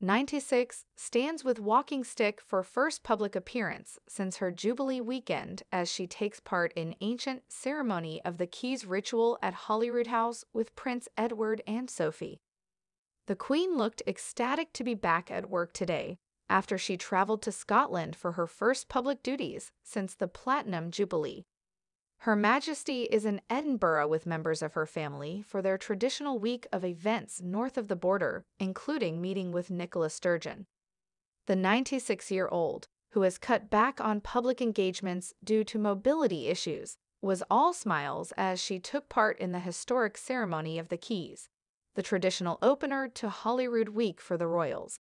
96 stands with walking stick for first public appearance since her Jubilee weekend as she takes part in ancient ceremony of the Keys ritual at Holyrood House with Prince Edward and Sophie. The Queen looked ecstatic to be back at work today after she traveled to Scotland for her first public duties since the Platinum Jubilee. Her Majesty is in Edinburgh with members of her family for their traditional week of events north of the border, including meeting with Nicola Sturgeon. The 96 year old, who has cut back on public engagements due to mobility issues, was all smiles as she took part in the historic ceremony of the Keys, the traditional opener to Holyrood Week for the royals.